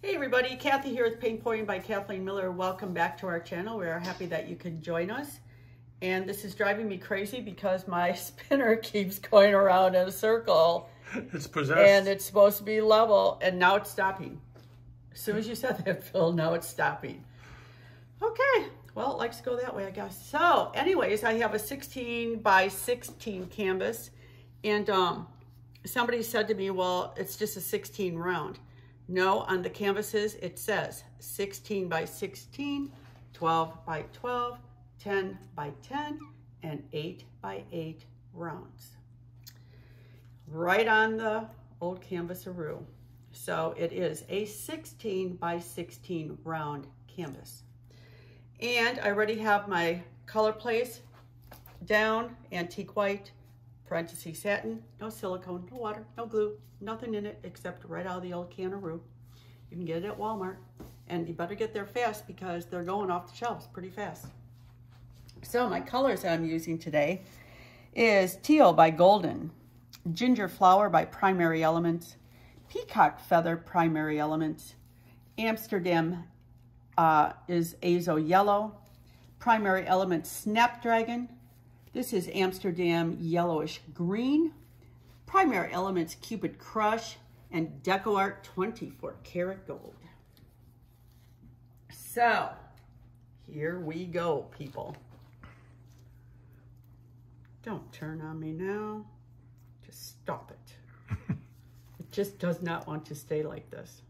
Hey everybody, Kathy here with Paint Pouring by Kathleen Miller. Welcome back to our channel. We are happy that you can join us. And this is driving me crazy because my spinner keeps going around in a circle. It's possessed. And it's supposed to be level and now it's stopping. As soon as you said that, Phil, now it's stopping. Okay, well, it likes to go that way, I guess. So anyways, I have a 16 by 16 canvas and um, somebody said to me, well, it's just a 16 round. No, on the canvases, it says 16 by 16, 12 by 12, 10 by 10, and 8 by 8 rounds. Right on the old canvas canvasaroo. So it is a 16 by 16 round canvas. And I already have my color place down, antique white, parentheses satin, no silicone, no water, no glue, nothing in it except right out of the old canaroo. You can get it at Walmart. And you better get there fast because they're going off the shelves pretty fast. So my colors that I'm using today is Teal by Golden, Ginger Flower by Primary Elements, Peacock Feather Primary Elements, Amsterdam uh, is Azo Yellow, Primary Elements Snapdragon, this is Amsterdam Yellowish Green, Primary Elements Cupid Crush, and DecoArt 24 karat gold. So, here we go, people. Don't turn on me now. Just stop it. it just does not want to stay like this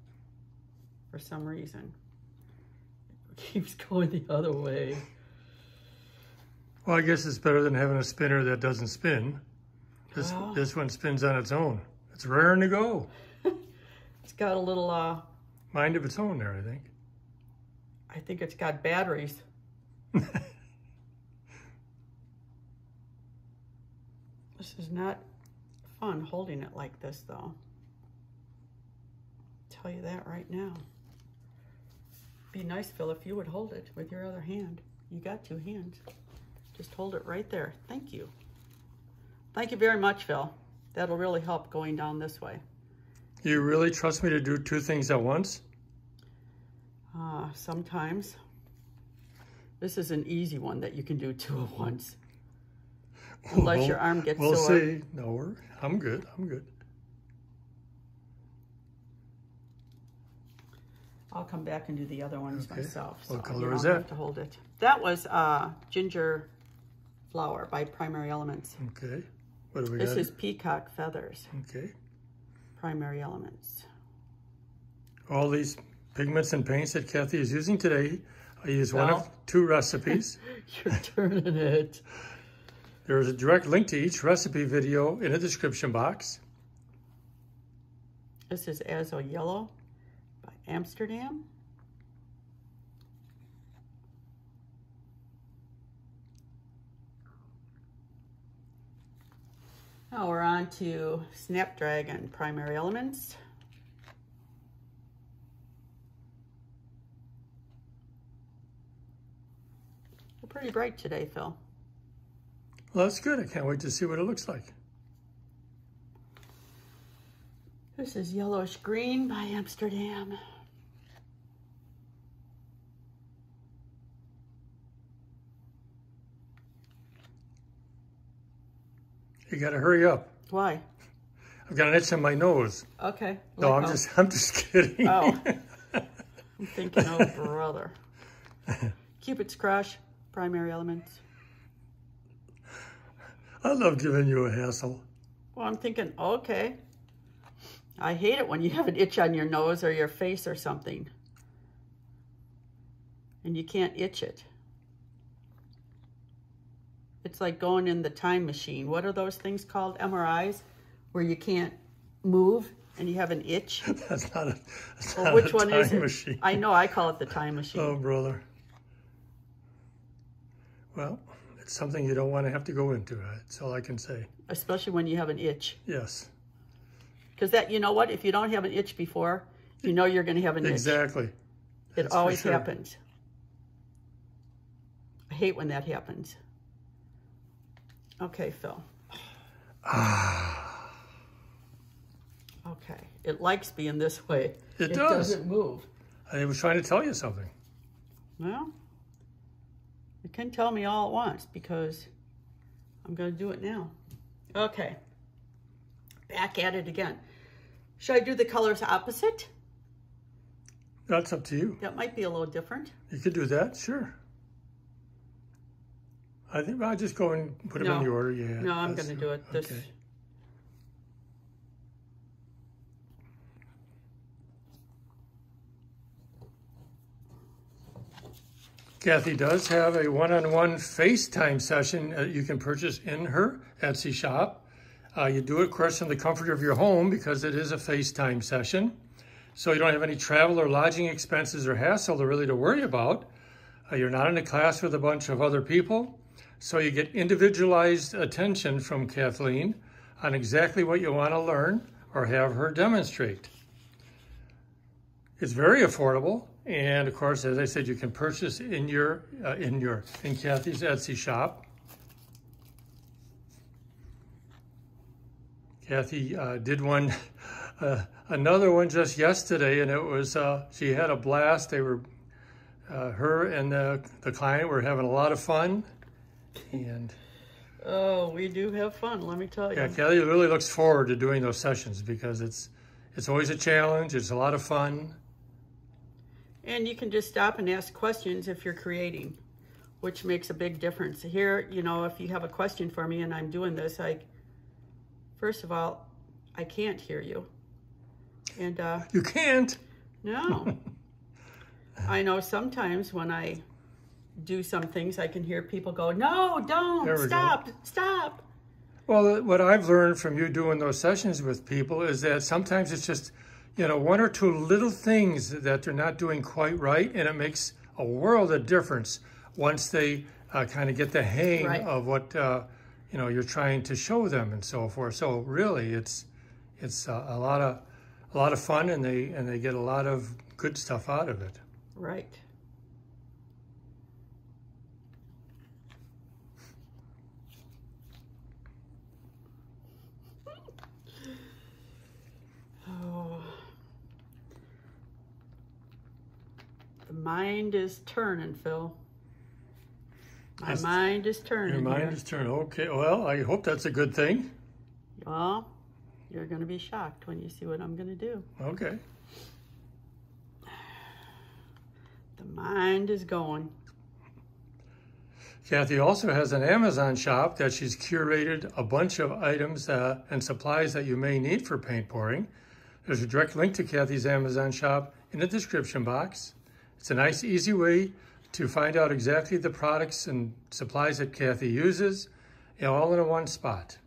for some reason. It keeps going the other way. Well, I guess it's better than having a spinner that doesn't spin. This, oh. this one spins on its own. It's raring to go. it's got a little... uh Mind of its own there, I think. I think it's got batteries. this is not fun holding it like this, though. I'll tell you that right now. Be nice, Phil, if you would hold it with your other hand. You got two hands. Just hold it right there. Thank you. Thank you very much, Phil. That'll really help going down this way. You really trust me to do two things at once? Uh, sometimes. This is an easy one that you can do two at once. Unless well, your arm gets we'll sore. We'll see. No, I'm good. I'm good. I'll come back and do the other ones okay. myself. So what color is that? Have to hold it. That was uh, ginger flower by Primary Elements. Okay. What do we this got? This is Peacock Feathers. Okay. Primary Elements. All these pigments and paints that Kathy is using today, I use well, one of two recipes. You're turning it. There is a direct link to each recipe video in the description box. This is Azo Yellow by Amsterdam. Now we're on to Snapdragon Primary Elements. We're pretty bright today, Phil. Well, that's good. I can't wait to see what it looks like. This is Yellowish Green by Amsterdam. You got to hurry up. Why? I've got an itch on my nose. Okay. No, I'm just oh. I'm just kidding. Oh. I'm thinking, oh, brother. Cupid's Crush, primary elements. I love giving you a hassle. Well, I'm thinking, okay. I hate it when you have an itch on your nose or your face or something. And you can't itch it. It's like going in the time machine. What are those things called? MRIs, where you can't move and you have an itch. that's not a, that's well, not which a one time is it? machine. I know, I call it the time machine. Oh, brother. Well, it's something you don't want to have to go into. That's all I can say. Especially when you have an itch. Yes. Because that, you know what? If you don't have an itch before, you know you're going to have an exactly. itch. Exactly. It always sure. happens. I hate when that happens. Okay, Phil. okay. it likes being this way. It does. doesn't move. I was trying to tell you something. Well, you can tell me all at once because I'm going to do it now. Okay. Back at it again. Should I do the colors opposite? That's up to you. That might be a little different. You could do that, sure. I think I'll just go and put them No. in the order. Yeah. No, I'm going to do it this. Okay. Kathy does have a one-on-one FaceTime session that you can purchase in her Etsy shop. Uh, you do it, of course, from the comfort of your home because it is a FaceTime session. So you don't have any travel or lodging expenses or hassle to really to worry about. Uh, you're not in a class with a bunch of other people. So you get individualized attention from Kathleen on exactly what you want to learn or have her demonstrate. It's very affordable, and of course, as I said, you can purchase in your uh, in your in Kathy's Etsy shop. Kathy uh, did one, uh, another one just yesterday, and it was uh, she had a blast. They were uh, her and the the client were having a lot of fun, and Oh, we do have fun, let me tell you. yeah, Kathy really looks forward to doing those sessions because it's it's always a challenge. It's a lot of fun. And you can just stop and ask questions if you're creating, which makes a big difference. Here, you know, if you have a question for me and I'm doing this, I, first of all, I can't hear you. And uh, You can't. no, I know sometimes when I do some things, I can hear people go, no, don't, we go. stop, stop. Well, what I've learned from you doing those sessions with people is that sometimes it's just, you know, one or two little things that they're not doing quite right, and it makes a world of difference once they uh, kind of get the hang Right. of what uh, you know you're trying to show them and so forth. So really, it's it's uh, a lot of a lot of fun, and they and they get a lot of good stuff out of it. Right. Oh. The mind is turning, Phil. My Yes. mind is turning. Your mind here. is turning. Okay, well, I hope that's a good thing. Well, you're going to be shocked when you see what I'm going to do. Okay. The mind is going. Kathy also has an Amazon shop that she's curated a bunch of items uh, and supplies that you may need for paint pouring. There's a direct link to Kathy's Amazon shop in the description box. It's a nice, easy way to find out exactly the products and supplies that Kathy uses, all in one spot.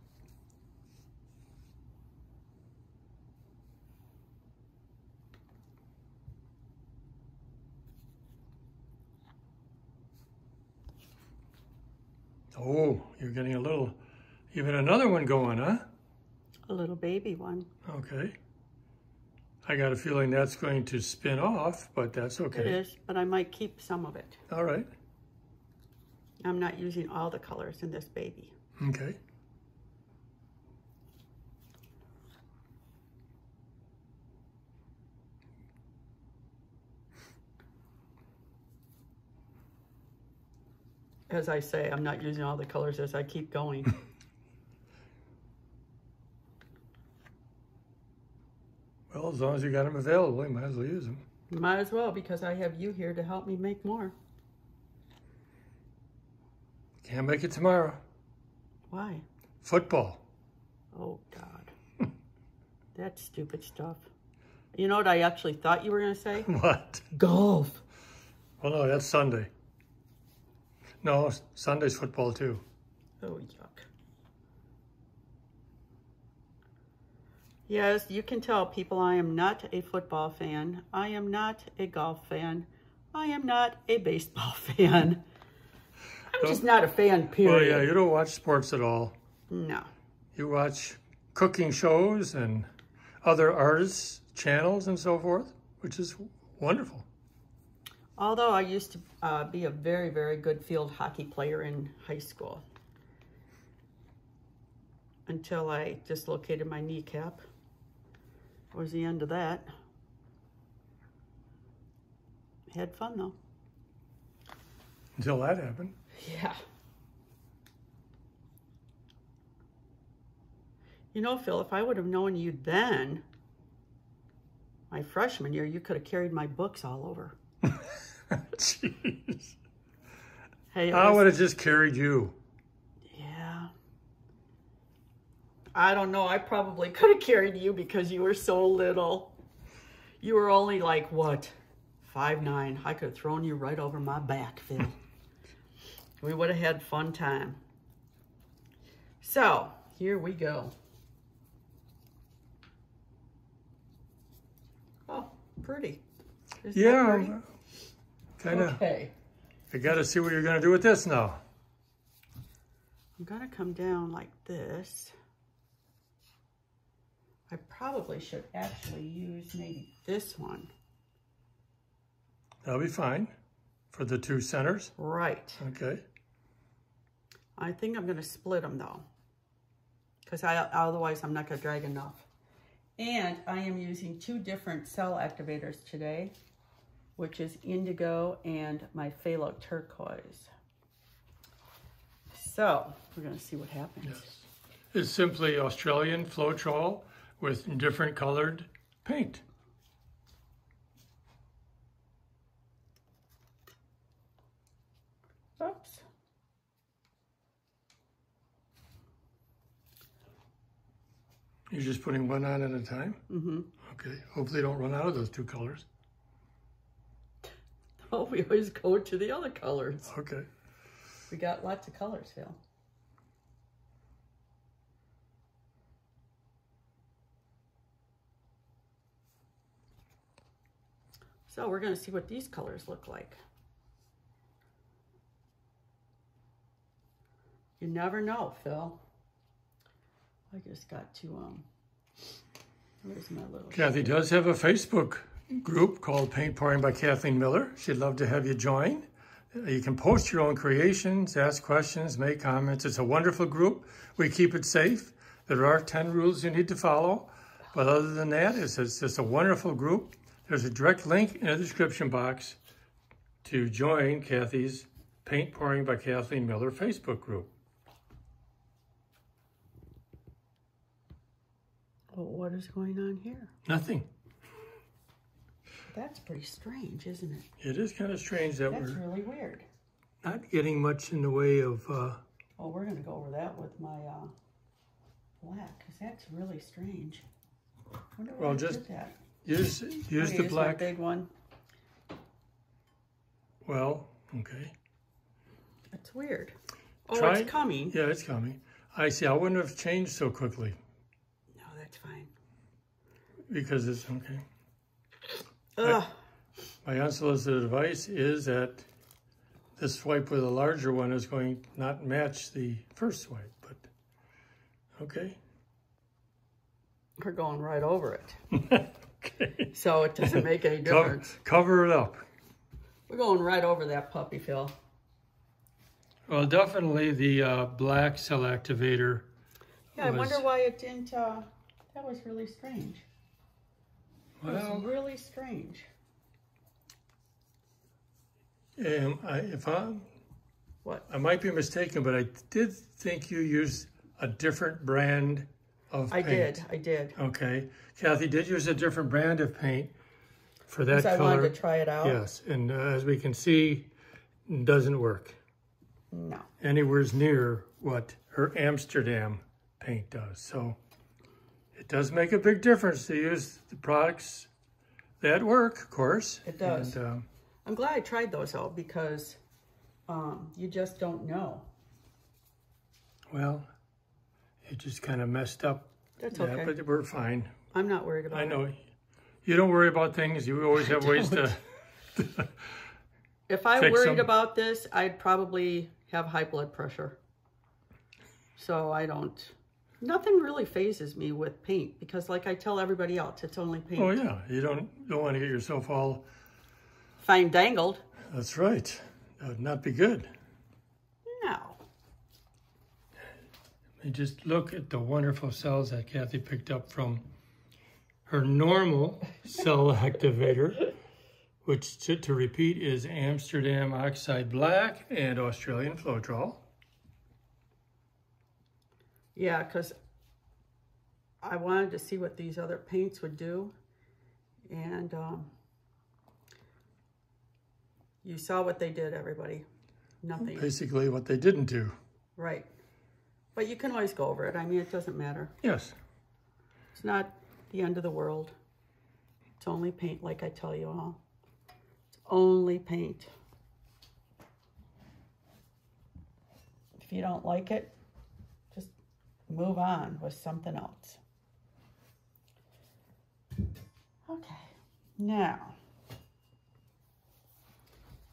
Oh, you're getting a little, even another one going, huh? A little baby one. Okay. I got a feeling that's going to spin off, but that's okay. is, but I might keep some of it. All right. I'm not using all the colors in this baby. Okay. As I say, I'm not using all the colors as I keep going. Well, as long as you got them available, you might as well use them. Might as well because I have you here to help me make more. Can't make it tomorrow. Why? Football. Oh, God. That's stupid stuff. You know what I actually thought you were going to say? What? Golf. Well, no, that's Sunday. No, Sunday's football too. Oh, Yes, you can tell people I am not a football fan. I am not a golf fan. I am not a baseball fan. I'm just not a fan, Well, period. yeah, you don't watch sports at all. No. You watch cooking shows and other artists' channels and so forth, which is wonderful. Although I used to uh, be a very, very good field hockey player in high school. Until I dislocated my kneecap. Was the end of that. Had fun though. Until that happened. Yeah. You know, Phil, if I would have known you then, my freshman year, you could have carried my books all over. Jeez. Hey, I would have just carried you. yeah. I don't know. I probably could have carried you because you were so little. You were only like what, five nine. I could have thrown you right over my back, Phil. we would have had fun time. So here we go. Oh, pretty. Isn't Yeah. Kind of. Okay. I got to see what you're going to do with this now. I'm gonna come down like this. I probably should actually use maybe this one. That'll be fine for the two centers. Right. Okay. I think I'm gonna split them though. Because I otherwise I'm not gonna drag enough. And I am using two different cell activators today, which is indigo and my phthalo turquoise. So we're gonna see what happens. Yes. It's simply Australian Floetrol with different colored paint. Oops. You're just putting one on at a time? Mm-hmm. Okay. Hopefully don't run out of those two colors. Oh, we always go to the other colors. Okay. We got lots of colors, Phil. So we're going to see what these colors look like. You never know, Phil. I just got to, um, where's my little... Kathy does have a Facebook group called Paint Pouring by Kathleen Miller. She'd love to have you join. Uh, You can post your own creations, ask questions, make comments. It's a wonderful group. We keep it safe. There are 10 rules you need to follow. But other than that, it's, it's just a wonderful group. There's a direct link in the description box to join Kathy's Paint Pouring by Kathleen Miller Facebook group. Oh, what is going on here? Nothing. That's pretty strange, isn't it? It is kind of strange that That's we're That's really weird. not getting much in the way of uh, Oh, we're gonna go over that with my uh, black, cause that's really strange. Well, just that. use use the gonna use my black. big one. Well, okay. It's weird. Oh, Try- it's coming. Yeah, it's coming. I see. I wouldn't have changed so quickly No, that's fine. because it's okay. Ugh. My unsolicited advice is that this swipe with a larger one is going not match the first swipe, but okay. We're going right over it, okay. so it doesn't make any difference. cover it up. We're going right over that puppy, Phil. Well, definitely the uh, black cell activator. Yeah, I wonder why it didn't. Uh, that was really strange. That Well, was really strange. um, I, if I, What? I might be mistaken, but I did think you used a different brand of I did. I did. Okay. Kathy did use a different brand of paint for that Because I wanted to try it out. Yes, and uh, as we can see, it doesn't work No. anywhere near what her Amsterdam paint does. So it does make a big difference to use the products that work, of course. It does. And, um, I'm glad I tried those though because um, you just don't know. well, it just kind of messed up. That's that, okay. but we're fine. I'm not worried about I it. know. You don't worry about things. You always have ways to. If I worried about this, I'd probably have high blood pressure. So I don't. Nothing really phases me with paint because, like I tell everybody else, it's only paint. Oh yeah, you don't don't want to get yourself all. Fine dangled. That's right. That would not be good. No. You just look at the wonderful cells that Kathy picked up from her normal cell activator, which to, to repeat is Amsterdam Oxide Black and Australian Floetrol. Yeah, because I wanted to see what these other paints would do. And um, you saw what they did, everybody. Nothing. Basically what they didn't do. Right. But you can always go over it. I mean, it doesn't matter. Yes. It's not the end of the world. It's only paint, like I tell you all. It's only paint. If you don't like it, just move on with something else. Okay, now,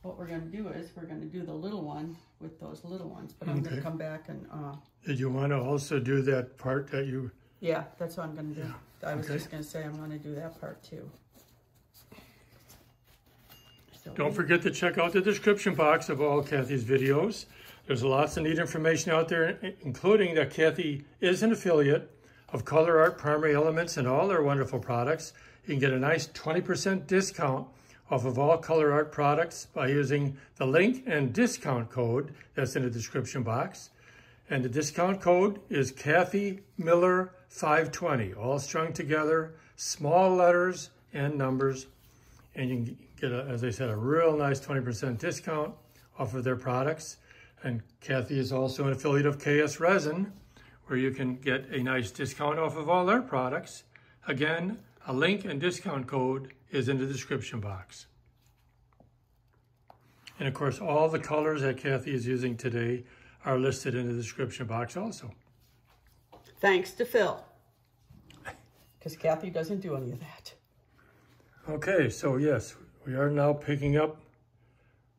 what we're gonna do is, we're gonna do the little one with those little ones, but I'm gonna come back and, uh, Did you want to also do that part that you, yeah, that's what I'm gonna do. I was Okay. just gonna say I'm gonna do that part too. So don't forget to check out the description box of all Kathy's videos. There's lots of neat information out there, including that Kathy is an affiliate of ColourArte Primary Elements and all their wonderful products. You can get a nice 20% discount off of all ColourArte products by using the link and discount code that's in the description box. And the discount code is Kathy Miller 520, all strung together, small letters and numbers. And you can get, a, as I said, a real nice 20% discount off of their products. And Kathy is also an affiliate of KS Resin, where you can get a nice discount off of all their products. Again, a link and discount code is in the description box. And of course, all the colors that Kathy is using today are listed in the description box also. Thanks to Phil. Because Kathy doesn't do any of that. Okay, so yes, we are now picking up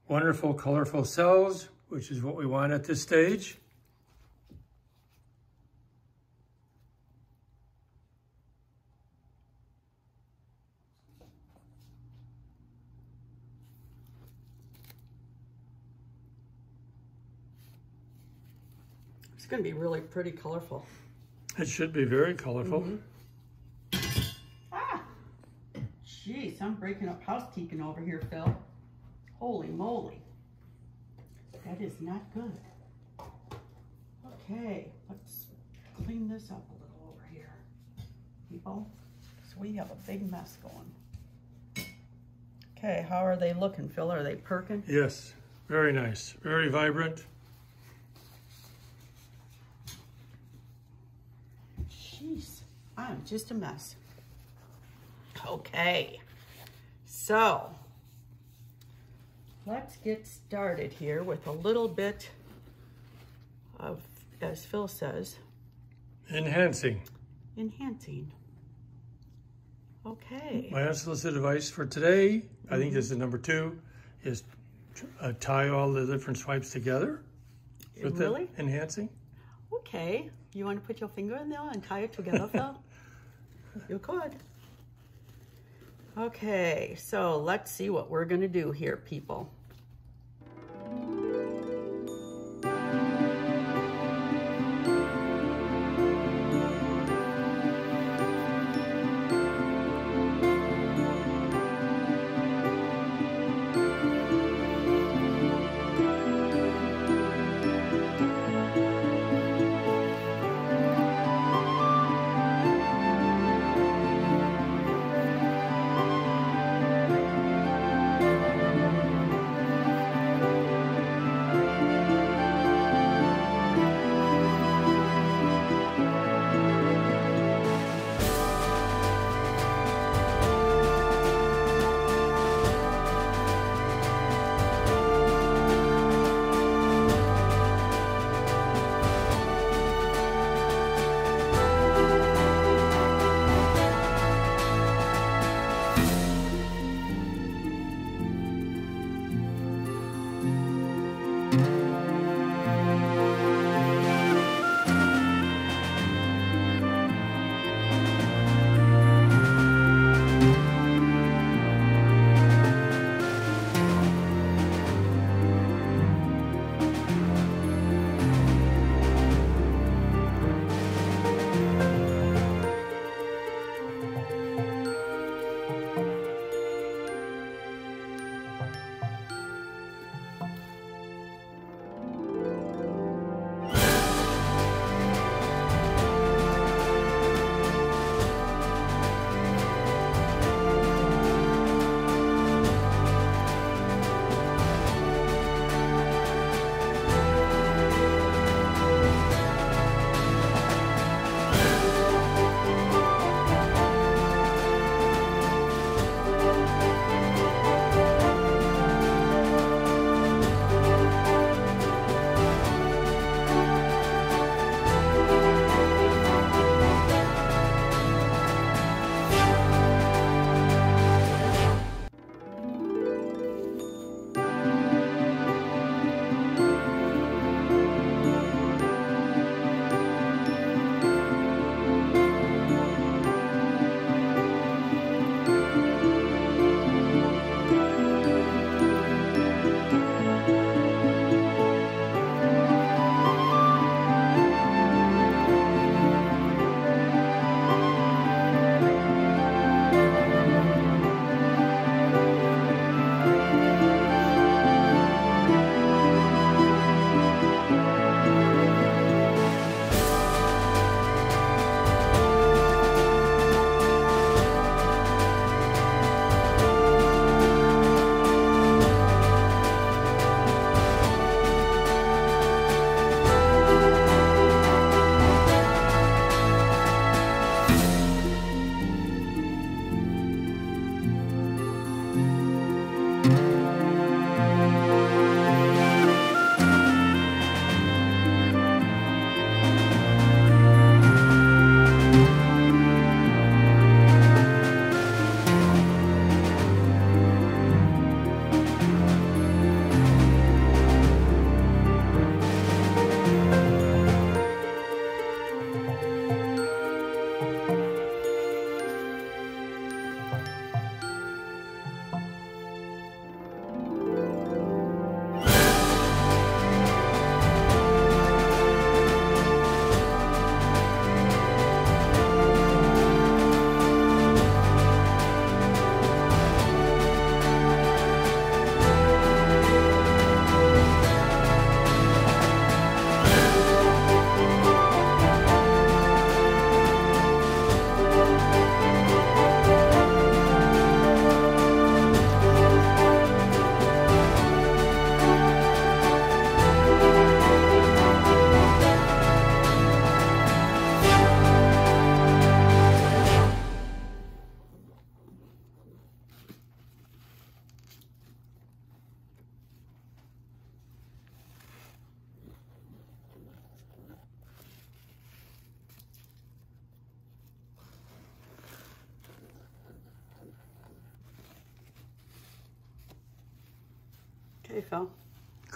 wonderful colorful cells, which is what we want at this stage. It's going to be really pretty colorful. It should be very colorful. Ah! Jeez, I'm breaking up housekeeping over here, Phil. Holy moly. That is not good. Okay, let's clean this up a little over here, people. So we have a big mess going. Okay, how are they looking, Phil? Are they perking? Yes, very nice, very vibrant. Just a mess. Okay, so let's get started here with a little bit of, as Phil says, Enhancing. enhancing. Okay, My unsolicited advice for today, I think this is number two, is uh, tie all the different swipes together with really? enhancing. Okay, you want to put your finger in there and tie it together, Phil? You could. Okay, so let's see what we're gonna do here, people.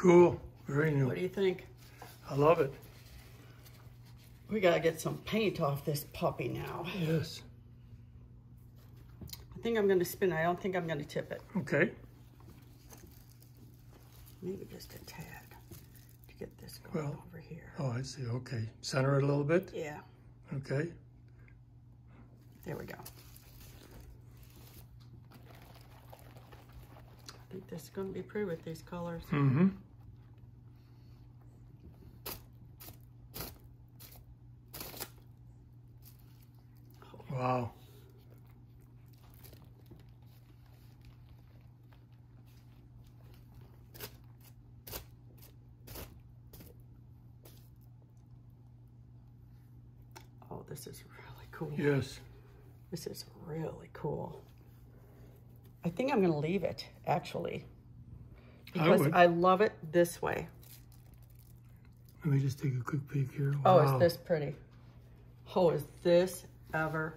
Cool. Very new. what do you think? I love it. We gotta get some paint off this puppy now. Yes. I think I'm gonna spin. it. I don't think I'm gonna tip it. Okay. Maybe just a tad to get this going Well- over here. Oh, I see. Okay. Center it a little bit. Yeah, Okay. there we go. I think this is gonna be pretty with these colors. Mm-hmm. Wow. Oh, this is really cool. Yes. This is really cool. I think I'm gonna leave it, actually. I Because would. I, love it this way. Let me just take a quick peek here. Oh, is this pretty? Oh, is this ever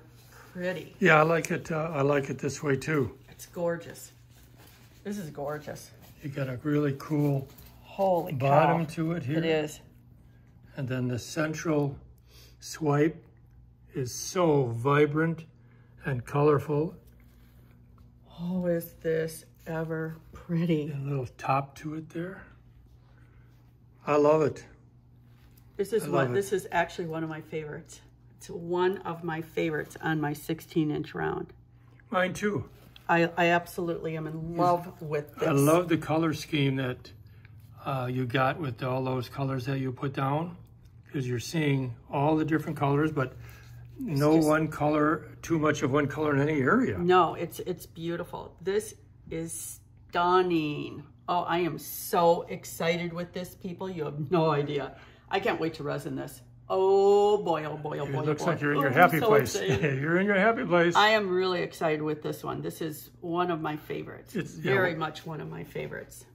pretty? Yeah, I like it. Uh, I like it this way too. It's gorgeous. This is gorgeous. You got a really cool Holy bottom cow. to it here. It is. And then the central swipe is so vibrant and colorful. Oh, is this ever pretty? And a little top to it there. I love it. This is I what, this is actually one of my favorites. It's one of my favorites on my 16 inch round. Mine too. I, I absolutely am in love with this. I love the color scheme that uh, you got with all those colors that you put down because you're seeing all the different colors, but no just- one color, too much of one color in any area. No, it's it's beautiful. This is stunning. Oh, I am so excited with this, people. You have no idea. I can't wait to resin this. Oh boy, oh boy, oh boy. It looks oh boy. like you're in Oh, your I'm happy so place. you're in your happy place. I am really excited with this one. This is one of my favorites. It's- very well- much one of my favorites.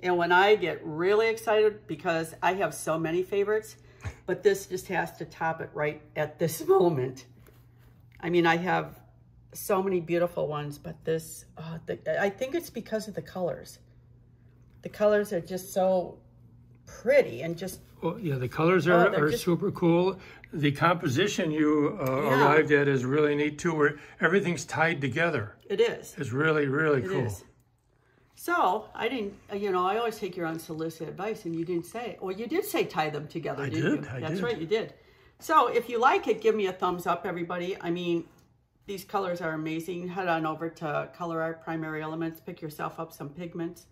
And when I get really excited, because I have so many favorites, but this just has to top it right at this moment. I mean, I have so many beautiful ones, but this, uh, the, I think it's because of the colors. The colors are just so pretty and just, Well, yeah, the colors Oh, are, just- super cool. The composition you uh, Yeah. arrived at is really neat too, where everything's tied together. it is. It's really, really It cool. is. So I didn't, you know, I always take your unsolicited advice, and you didn't say. Well, you did say tie them together, I didn't did, you? I That's did. right, you did. So if you like it, give me a thumbs up, everybody. I mean, these colors are amazing. Head on over to ColourArte Primary Elements, pick yourself up some pigments,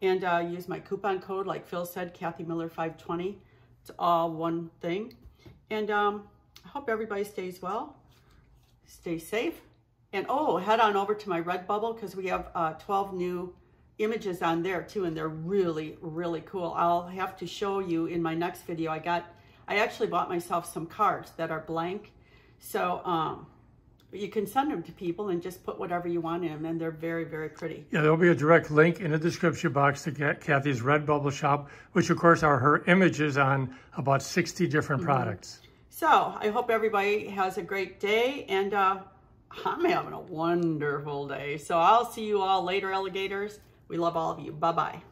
and uh, use my coupon code, like Phil said, Kathy Miller 520. It's all one thing. And um, I hope everybody stays well, stay safe. And oh, head on over to my Redbubble because we have uh, 12 new images on there too, and they're really, really cool. I'll have to show you in my next video. I got, I actually bought myself some cards that are blank. So um, you can send them to people and just put whatever you want in them, and they're very, very pretty. Yeah, there'll be a direct link in the description box to get Kathy's Redbubble shop, which of course are her images on about 60 different Mm-hmm. products. So I hope everybody has a great day, and uh, I'm having a wonderful day. So I'll see you all later, alligators. We love all of you. Bye-bye.